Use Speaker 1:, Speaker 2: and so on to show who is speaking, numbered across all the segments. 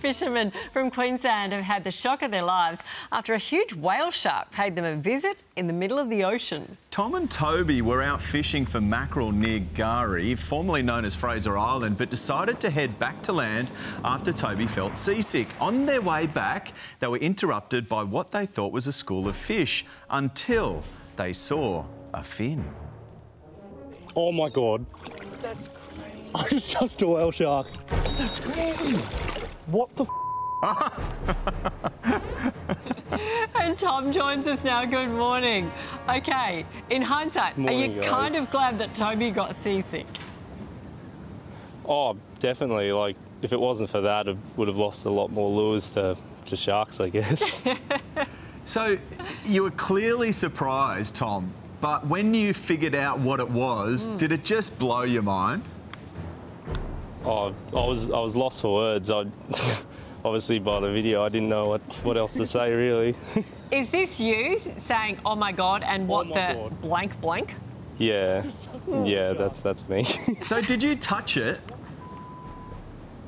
Speaker 1: fishermen from Queensland have had the shock of their lives after a huge whale shark paid them a visit in the middle of the ocean.
Speaker 2: Tom and Toby were out fishing for mackerel near K'gari, formerly known as Fraser Island, but decided to head back to land after Toby felt seasick. On their way back, they were interrupted by what they thought was a school of fish until they saw a fin.
Speaker 3: Oh my god. That's crazy. I just chucked a whale shark. That's crazy. What the
Speaker 1: And Tom joins us now. Good morning. Okay, in hindsight, are you
Speaker 3: guys.
Speaker 1: kind of glad that Toby got seasick?
Speaker 3: Oh, definitely. Like, if it wasn't for that, I would have lost a lot more lures to, to sharks, I guess.
Speaker 2: So you were clearly surprised, Tom, but when you figured out what it was, hmm. did it just blow your mind?
Speaker 3: Oh, I was I was lost for words. I obviously by the video, I didn't know what, what else to say really.
Speaker 1: Is this you saying, oh my God, and what
Speaker 3: my
Speaker 1: the
Speaker 3: God.
Speaker 1: blank blank?
Speaker 3: yeah, yeah, that's that's me.
Speaker 2: So did you touch it?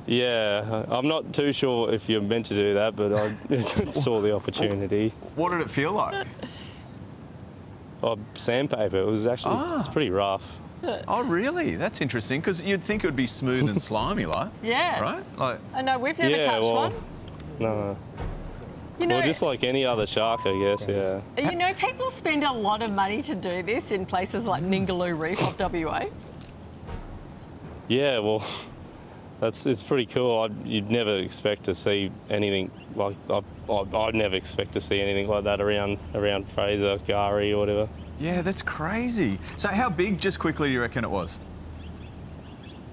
Speaker 3: yeah, I'm not too sure if you're meant to do that, but I saw the opportunity.
Speaker 2: What did it feel like?
Speaker 3: Oh, sandpaper. It was actually it's
Speaker 2: Ah.
Speaker 3: pretty rough.
Speaker 2: Oh, really? That's interesting because you'd think it would be smooth and slimy, like.
Speaker 1: Yeah.
Speaker 2: Right? Like,
Speaker 1: I know, we've never
Speaker 3: yeah,
Speaker 1: touched
Speaker 3: well,
Speaker 1: one.
Speaker 3: no, no.
Speaker 1: You know,
Speaker 3: Well, just like any other shark, I guess. Yeah.
Speaker 1: you know, people spend a lot of money to do this in places like Ningaloo Reef off WA.
Speaker 3: Yeah, well, that's it's pretty cool. I'd, you'd never expect to see anything like I, I, I'd never expect to see anything like that around around Fraser, K'gari, or whatever.
Speaker 2: Yeah, that's crazy. So how big, just quickly, do you reckon it was?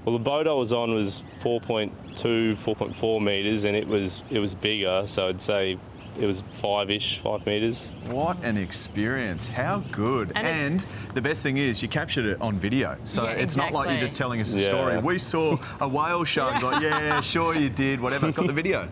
Speaker 3: Well, the boat I was on was 4.2, 4.4 meters, and it was it was bigger, so I'd say it was five-ish, five meters.
Speaker 2: What an experience. How good.
Speaker 1: And it-
Speaker 2: the best thing is you captured it on video. So
Speaker 1: Yeah,
Speaker 2: it's not like you're just telling us a
Speaker 3: Yeah.
Speaker 2: story. We saw a whale shark, like, yeah, sure you did, whatever. Got the video.